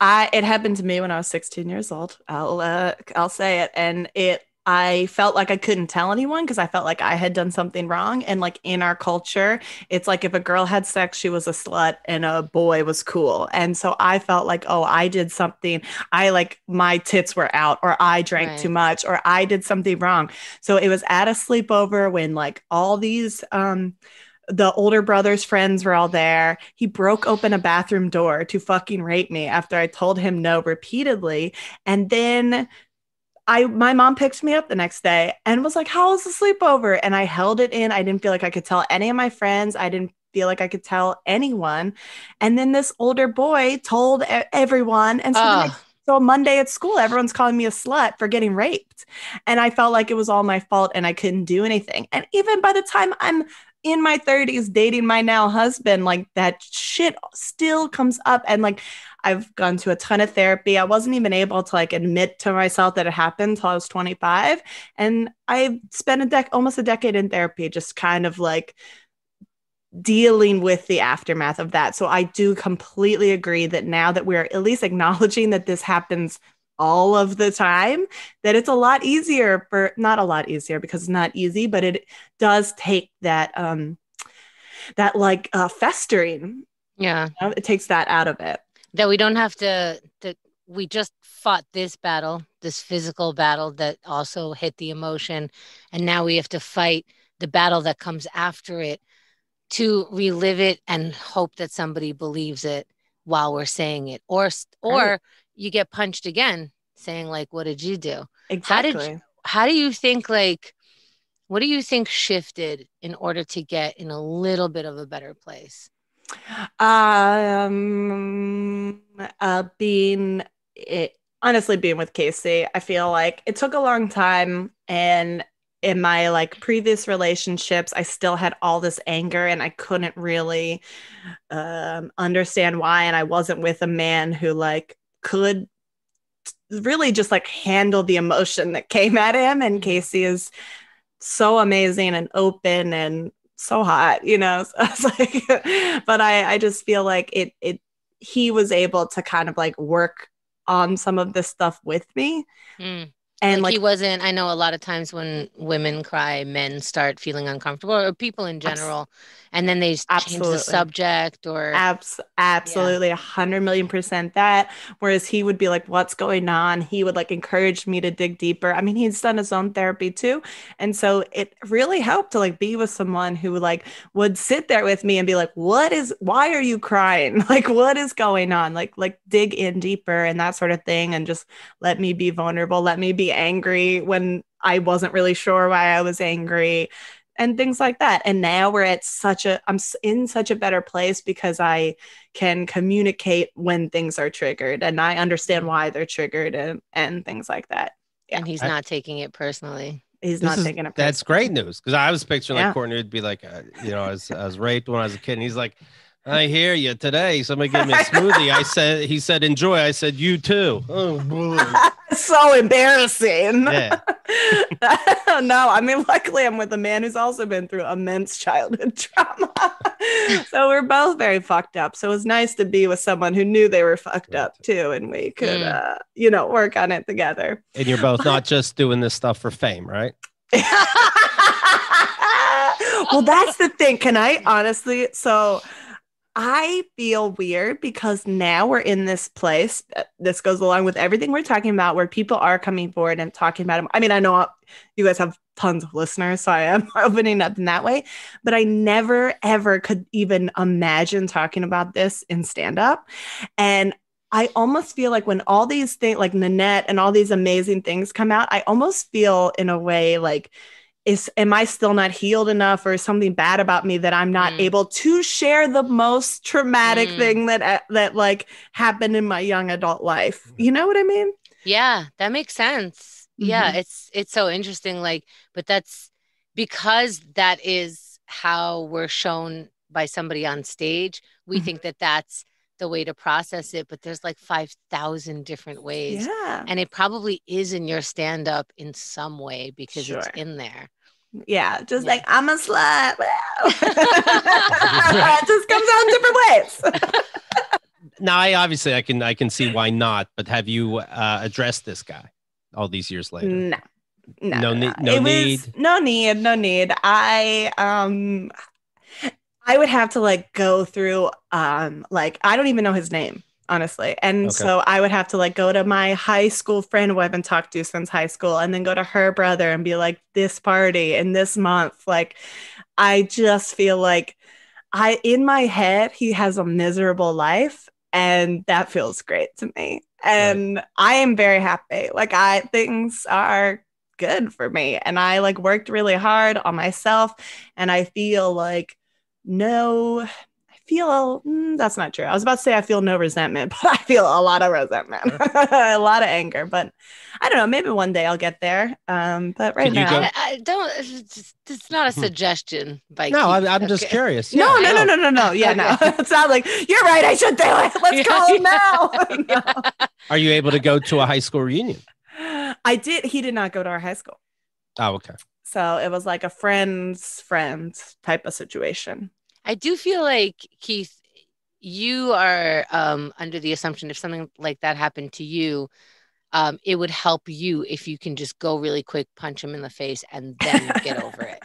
I it happened to me when I was 16 years old. I'll uh, I'll say it, and it I felt like I couldn't tell anyone because I felt like I had done something wrong. And like in our culture, it's like if a girl had sex, she was a slut, and a boy was cool. And so I felt like, oh, I did something. I like my tits were out, or I drank too much, or I did something wrong. So it was at a sleepover when like all these um the older brother's friends were all there. He broke open a bathroom door to fucking rape me after I told him no repeatedly. And then I my mom picked me up the next day and was like, "How was the sleepover?" And I held it in. I didn't feel like I could tell any of my friends. I didn't feel like I could tell anyone. And then this older boy told everyone, and so, next- so Monday at school, everyone's calling me a slut for getting raped, and I felt like it was all my fault, and I couldn't do anything. And even by the time I'm in my 30s dating my now husband like that shit still comes up and like I've gone to a ton of therapy. I wasn't even able to like admit to myself that it happened until I was 25. And I spent a dec almost a decade in therapy, just kind of like dealing with the aftermath of that. So I do completely agree that now that we're at least acknowledging that this happens all of the time, that it's a lot easier for not a lot easier because it's not easy, but it does take that um that like uh festering. Yeah. you know, It takes that out of it. That we don't have to that we just fought this battle, this physical battle that also hit the emotion. And now we have to fight the battle that comes after it to relive it and hope that somebody believes it while we're saying it. Or or Right. You get punched again saying like what did you do? Exactly. did How do you think like what do you think shifted in order to get in a little bit of a better place? Um, uh, being it, honestly, being with Casey, I feel like it took a long time, and in my like previous relationships, I still had all this anger, and I couldn't really um, understand why, and I wasn't with a man who like could really just like handle the emotion that came at him, and Casey is so amazing and open and so hot, you know. So it's like, but I, I just feel like it, it, he was able to kind of like work on some of this stuff with me, Mm. And like, like, he wasn't i know a lot of times when women cry men start feeling uncomfortable or people in Abs- general and then they change the subject or abs- absolutely a hundred million percent that. Whereas he would be like, "What's going on?" He would like encourage me to dig deeper. I mean, he's done his own therapy too, and so it really helped to like be with someone who like would sit there with me and be like, "What is? Why are you crying? Like, what is going on? Like, like dig in deeper and that sort of thing, and just let me be vulnerable. Let me be angry when I wasn't really sure why I was angry." And things like that. And now we're at such a, I'm in such a better place because I can communicate when things are triggered and I understand why they're triggered and, and things like that. and he's I- not taking it personally He's not is- taking it. That's great news because I was picturing Yeah. like Courtney would be like, uh, you know, I was, I was raped when I was a kid, and he's like, I hear you today. Somebody gave me a smoothie. I said, he said, enjoy. I said, you too. Oh, boy. so embarrassing. yeah. no, I mean, luckily I'm with a man who's also been through immense childhood trauma. so we're both very fucked up. So it was nice to be with someone who knew they were fucked up too. And we could, Mm. uh, you know, work on it together. And you're both not just doing this stuff for fame, right? well, that's the thing. Can I honestly? So I feel weird because now we're in this place. uh, This goes along with everything we're talking about, where people are coming forward and talking about it. I mean, I know you guys have tons of listeners, so I am opening up in that way, but I never ever could even imagine talking about this in stand up. And I almost feel like when all these things, like Nanette and all these amazing things come out, I almost feel in a way like, is am I still not healed enough, or is something bad about me that I'm not Mm. able to share the most traumatic Mm. thing that uh, that like happened in my young adult life? You know what I mean? Yeah, that makes sense. Yeah, Mhm. it's it's so interesting like but that's because that is how we're shown by somebody on stage. We Mhm. think that that's the way to process it, but there's like 5,000 different ways. Yeah, And it probably is in your stand up in some way because it's in there. yeah. Just Yeah. like I'm a slut. it just comes out in different ways. Now, I obviously I can I can see why not, but have you uh, addressed this guy all these years later? No. No, No need- no It was- need. no need, no need. I um I would have to like go through um like I don't even know his name, honestly. And Okay. so I would have to like go to my high school friend who I haven't talked to since high school and then go to her brother and be like this party in this month. Like I just feel like I in my head he has a miserable life and that feels great to me. and I am very happy. Like I things are good for me and I like worked really hard on myself and I feel like no I feel mm, that's not true. I was about to say I feel no resentment, but I feel a lot of resentment, a lot of anger. But I don't know. Maybe one day I'll get there. Um, but right now, go- I, I don't. It's, just- it's not a Hmm. suggestion, by No, I'm, I'm just Okay. curious. no, Yeah, no, no, no, no, no. Yeah, no. It's not like you're right. I should do it. Let's call him now. No. Are you able to go to a high school reunion? I did. He did not go to our high school. Oh, okay. So it was like a friend's friend type of situation. I do feel like Keith, you are um, under the assumption if something like that happened to you, um, it would help you if you can just go really quick, punch him in the face, and then get over it.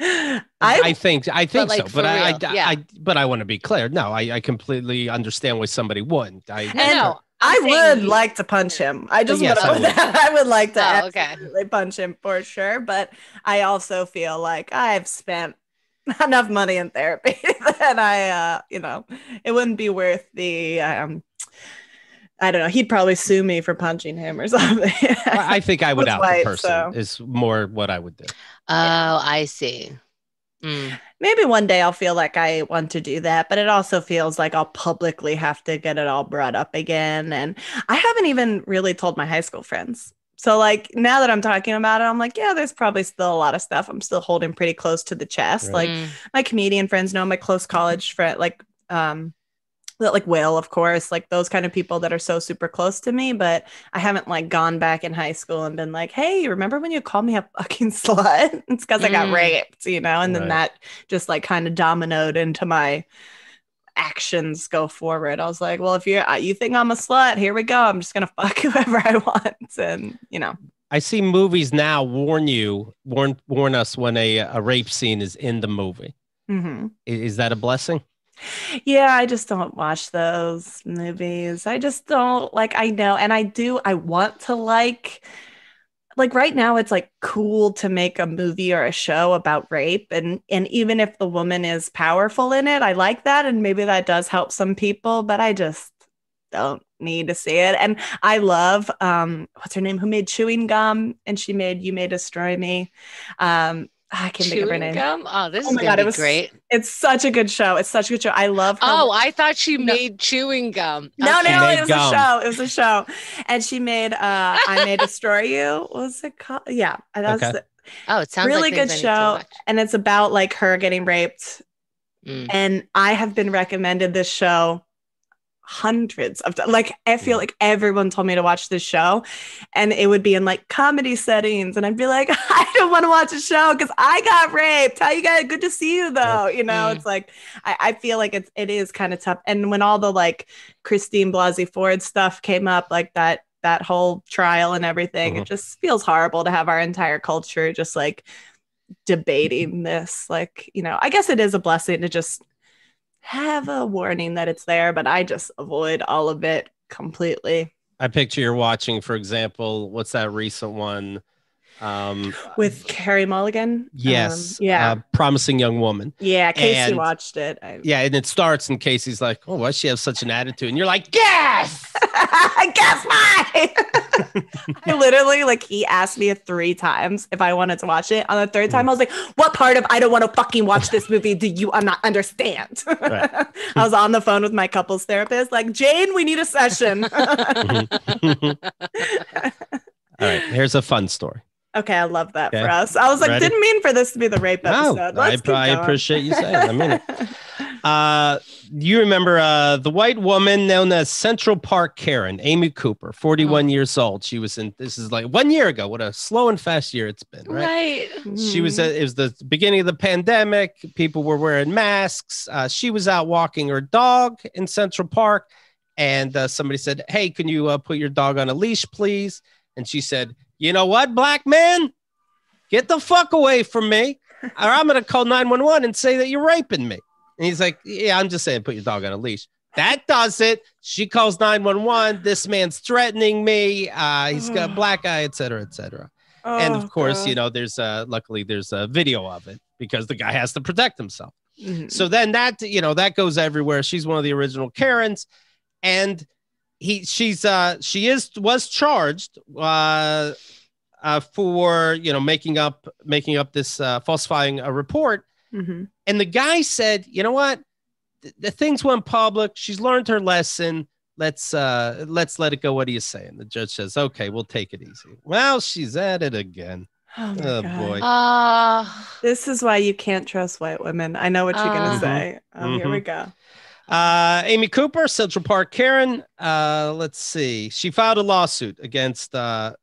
I, I, think I think like, so, but I, I, yeah. I but I want to be clear. No, I, I completely understand why somebody wouldn't. I No, no. I would you- like to punch him. I just Yes, want I to. I, would like to Oh, okay. punch him for sure. But I also feel like I've spent enough money in therapy that I, uh, you know, it wouldn't be worth the. Um, I don't know. He'd probably sue me for punching him or something. I I think I would out white, the person so- is more what I would do. Oh, I see. Mm. Maybe one day I'll feel like I want to do that, but it also feels like I'll publicly have to get it all brought up again. And I haven't even really told my high school friends. So, like, now that I'm talking about it, I'm like, yeah, there's probably still a lot of stuff I'm still holding pretty close to the chest. Right. Like, Mm. my comedian friends know, my close college friend, like, um, that like Will, of course, like those kind of people that are so super close to me, but I haven't like gone back in high school and been like, hey, remember when you called me a fucking slut? It's because I got Mm. raped, you know, and then that just like kind of dominoed into my actions go forward. I was like, well, if you uh, you think I'm a slut, here we go. I'm just gonna fuck whoever I want, and you know, I see movies now warn you, warn warn us when a a rape scene is in the movie. mhm. I- Is that a blessing? Yeah, I just don't watch those movies. I just don't like I know and I do I want to like like right now it's like cool to make a movie or a show about rape and and even if the woman is powerful in it, I like that and maybe that does help some people, but I just don't need to see it. And I love um what's her name who made chewing gum and she made You May Destroy Me. Um I can't think of her Chewing name. gum? Oh, this Oh is my God, it was great. It's such a good show. It's such a good show. I love her. Oh, I thought she No. made chewing gum. No, Okay. no, no, it was gum. a show. It was a show. And she made uh I May Destroy You. What was it called? Yeah. That's Okay. Oh, it sounds really like good things I need to show. And it's about like her getting raped. Mm. And I have been recommended this show hundreds of. Like I feel like everyone told me to watch this show. And it would be in like comedy settings. And I'd be like, I don't want to watch a show because I got raped. How you got good to see you though. You know, Mm. it's like I, I feel like it's it is kind of tough. And when all the like Christine Blasey Ford stuff came up, like that that whole trial and everything, Mhm. it just feels horrible to have our entire culture just like debating this. Like, you know, I guess it is a blessing to just have a warning that it's there, but I just avoid all of it completely. I picture you're watching, for example, what's that recent one? Um, With Carey Mulligan. yes, Um, yeah. uh, promising young woman. yeah. Casey and- watched it. I, Yeah, and it starts, and Casey's like, "Oh, why does she have such an attitude?" And you're like, "Yes." Guess why? I literally like he asked me three times if I wanted to watch it. On the third time, I was like, "What part of I don't want to fucking watch this movie do you not understand?" Right. I was on the phone with my couples therapist, like Jane, we need a session. All right, here's a fun story. Okay, I love that Okay. for us. I was like, Ready? didn't mean for this to be the rape No, episode. I, Let's keep I appreciate you saying. it. I mean, it. Uh, you remember uh, the white woman known as Central Park Karen, Amy Cooper, 41 years old. She was in. This is like one year ago. What a slow and fast year it's been, right? Right. She was. Mhm. At, it was the beginning of the pandemic. People were wearing masks. Uh, she was out walking her dog in Central Park, and uh, somebody said, "Hey, can you uh, put your dog on a leash, please?" And she said, "You know what, black man, get the fuck away from me, or I'm gonna call 911 and say that you're raping me." And he's like, "Yeah, I'm just saying, put your dog on a leash." That does it. She calls 911. This man's threatening me. Uh, he's got a black eye, et cetera, et cetera and Oh, of course God. you know there's uh luckily there's a video of it because the guy has to protect himself Mhm. so then that you know that goes everywhere she's one of the original karens and he she's uh she is was charged uh uh for you know making up making up this uh falsifying a report Mhm. and the guy said you know what the, the things went public she's learned her lesson let's uh let's let it go what are you saying the judge says okay we'll take it easy well she's at it again Oh, Oh, boy. Ah, This is why you can't trust white women. I know what you're gonna Uh. say. Oh, here we Mhm. go. Uh, Amy Cooper, Central Park Karen. Uh, let's see. She filed a lawsuit against uh,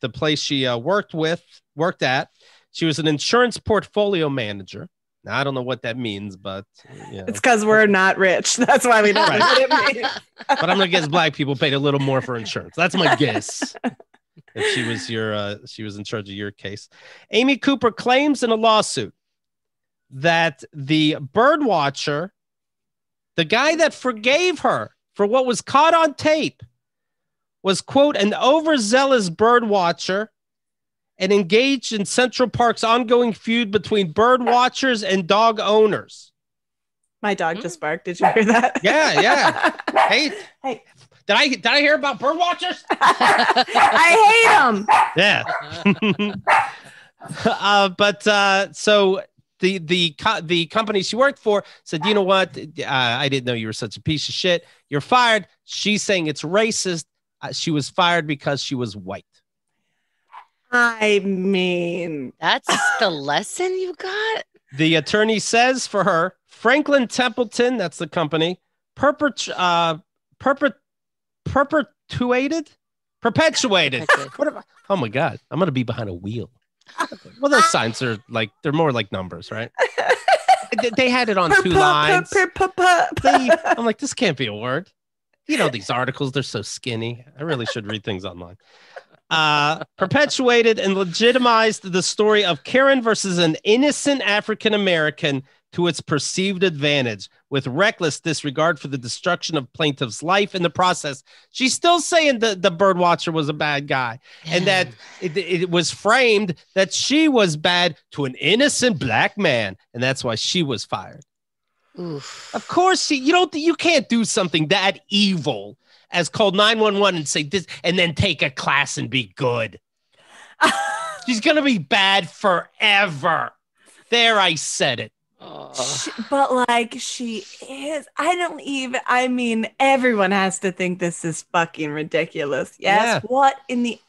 the place she uh, worked with, worked at. She was an insurance portfolio manager. Now, I don't know what that means, but you know. It's because we're not rich. That's why we don't it but I'm gonna guess black people paid a little more for insurance. That's my guess. if she was your, uh, she was in charge of your case. Amy Cooper claims in a lawsuit that the bird watcher, the guy that forgave her for what was caught on tape, was quote an overzealous bird watcher and engaged in Central Park's ongoing feud between bird watchers and dog owners. My dog just barked. Did you hear that? Yeah, yeah. Hey, Hey. did I did I hear about bird watchers? I hate them. Yeah. uh, but uh, so the the co- the company she worked for said, you know what? Uh, I didn't know you were such a piece of shit. You're fired. She's saying it's racist. Uh, she was fired because she was white. I mean, that's the lesson you got. The attorney says for her, Franklin Templeton, that's the company, perpet uh, perpet perpetuated, perpetuated. What am I- oh my god, I'm gonna be behind a wheel. Well, those signs are like they're more like numbers, right? They- had it on two lines. They- I'm like, this can't be a word. You know, these articles, they're so skinny. I really should read things online. Uh, perpetuated and legitimized the story of Karen versus an innocent African American to its perceived advantage with reckless disregard for the destruction of plaintiff's life in the process. She's still saying that the bird watcher was a bad guy and that it, it was framed that she was bad to an innocent black man. And that's why she was fired. Oof. Of course, she, you don't. You can't do something that evil as call nine one one and say this, and then take a class and be good. She's gonna be bad forever. There, I said it. She- but like she is i don't even i mean everyone has to think this is fucking ridiculous yes Yeah. what in the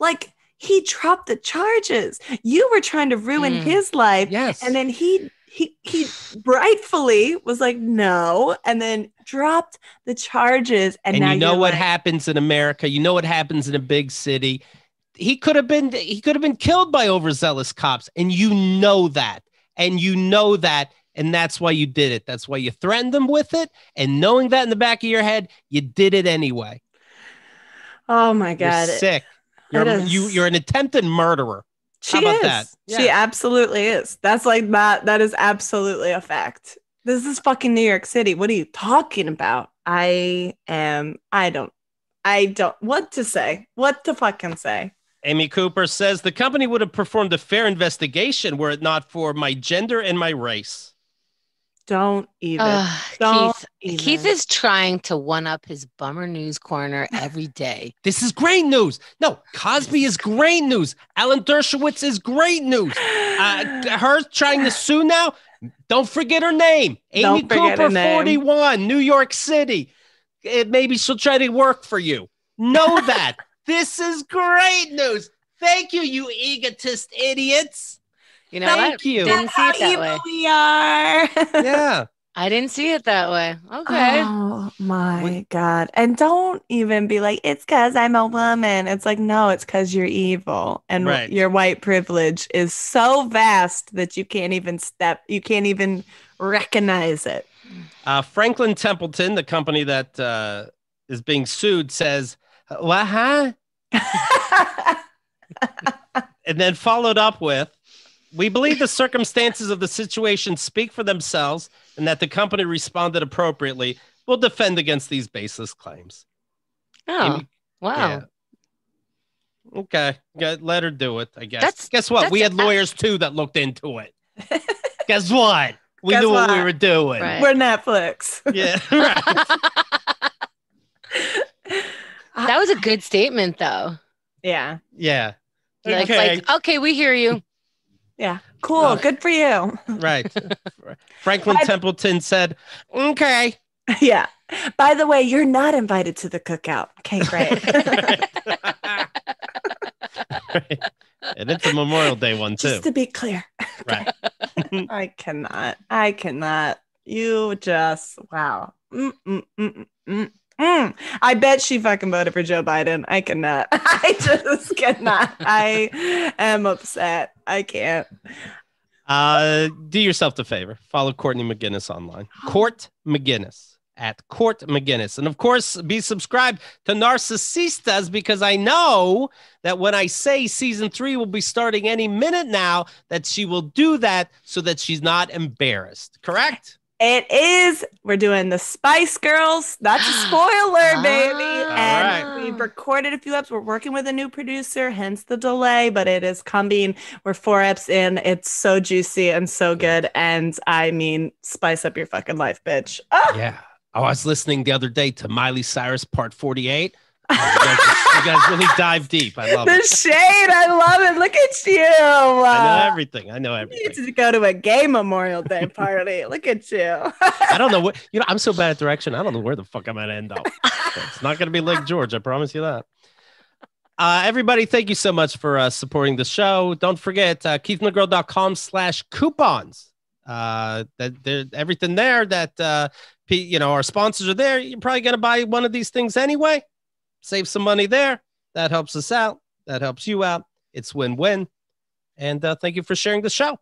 like he dropped the charges you were trying to ruin Mm. his life Yes, and then he he he rightfully was like no and then dropped the charges and, and now you know what like, happens in America. You know what happens in a big city. He could have been. He could have been killed by overzealous cops, and you know that, and you know that. And that's why you did it. That's why you threatened them with it. And knowing that in the back of your head, you did it anyway. oh my You're god sick. You're, is. you, you're an attempted murderer. She How about is. that? She Yeah. absolutely is. That's like that. That is absolutely a fact. This is fucking New York City. What are you talking about? I am. I don't. I don't. What to say? What to fucking say? Amy Cooper says the company would have performed a fair investigation were it not for my gender and my race. Don't even. Ugh, don't Keith, even. Keith is trying to one up his bummer news corner every day. This is great news. No, Cosby is great news. Alan Dershowitz is great news. Uh, her trying to sue now. Don't forget her name, Amy Don't forget her Cooper, name. 41, New York City. It, maybe she'll try to work for you. Know that. This is great news. Thank you, you egotist idiots. You know what? Thank you. Didn't see it How that way. evil we are. Yeah. I didn't see it that way. Okay. Oh my When- god! And don't even be like, it's because I'm a woman. It's like, no, it's because you're evil, and Right. your white privilege is so vast that you can't even step, you can't even recognize it. Uh, Franklin Templeton, the company that uh, is being sued, says, "What? Huh?" and then followed up with, "We believe the circumstances of the situation speak for themselves, and that the company responded appropriately. We'll defend against these baseless claims." Oh, Amy- wow. yeah. Okay, Go- let her do it. I guess. That's- Guess what? We that's- had lawyers too that looked into it. Guess what? We Guess knew what? we were doing. Right. We're Netflix. Yeah. Right. That was a good statement, though. Yeah. Yeah. Like, Okay. like, okay, we hear you. Yeah. Cool. Uh, Good for you. Right. Franklin Templeton said, okay. yeah. By the way, you're not invited to the cookout. Okay, great. Right. And it's a Memorial Day one too. Just to be clear. Right. I cannot. I cannot. You just wow. Mm, mm, mm, mm. I bet she fucking voted for Joe Biden. I cannot. I just cannot. I am upset. I can't. Uh, do yourself the favor. Follow Courtney Maginnis online. Court Maginnis at Court Maginnis. And of course, be subscribed to Narcissistas because I know that when I say season three will be starting any minute now, that she will do that so that she's not embarrassed. Correct? It is. We're doing the Spice Girls. That's a spoiler, baby. Ah. and All we've recorded a few eps. We're working with a new producer, hence the delay, but it is coming. We're four eps in. It's so juicy and so good. And I mean, spice up your fucking life, bitch. Ah! Yeah. I was listening the other day to Miley Cyrus part 48. You, guys, you guys really dive deep. I love the it. shade. I love it. Look at you. I know everything. I know you everything. need to go to a gay Memorial Day party. Look at you. I don't know what you know. I'm so bad at direction. I don't know where the fuck I'm gonna end up. it's not gonna be Lake George. I promise you that. Uh, everybody, thank you so much for uh, supporting the show. Don't forget uh, keithandthegirl.com slash coupons. Uh, that there, everything there that uh, you know, our sponsors are there. You're probably gonna buy one of these things anyway. Save some money there. That helps us out. That helps you out. It's win-win. And uh, thank you for sharing the show.